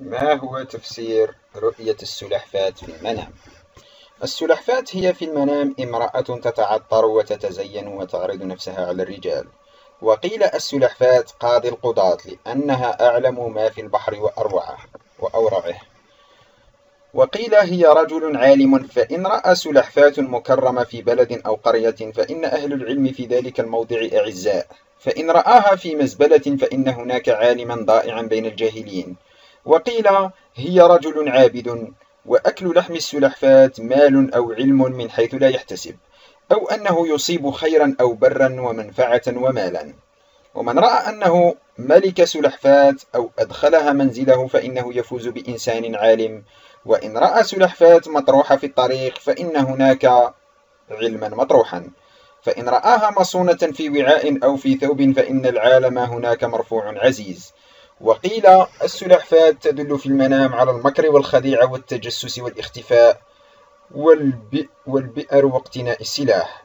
ما هو تفسير رؤية السلحفاة في المنام؟ السلحفاة هي في المنام امرأة تتعطر وتتزين وتعرض نفسها على الرجال. وقيل السلحفاة قاضي القضاة لأنها أعلم ما في البحر وأروعه وأورعه وقيل هي رجل عالم فإن رأى سلحفاة مكرمة في بلد أو قرية فإن أهل العلم في ذلك الموضع أعزاء. فإن رآها في مزبلة فإن هناك عالما ضائعا بين الجاهلين. وقيل هي رجل عابد وأكل لحم السلحفاة مال أو علم من حيث لا يحتسب أو أنه يصيب خيرا أو برا ومنفعة ومالا. ومن رأى أنه ملك سلحفاة أو أدخلها منزله فإنه يفوز بإنسان عالم وإن رأى سلحفاة مطروحة في الطريق فإن هناك علما مطروحا. فإن رآها مصونة في وعاء أو في ثوب فإن العالم هناك مرفوع عزيز. وقيل السلحفاة تدل في المنام على المكر والخديعة والتجسس والاختفاء والبئر واقتناء السلاح.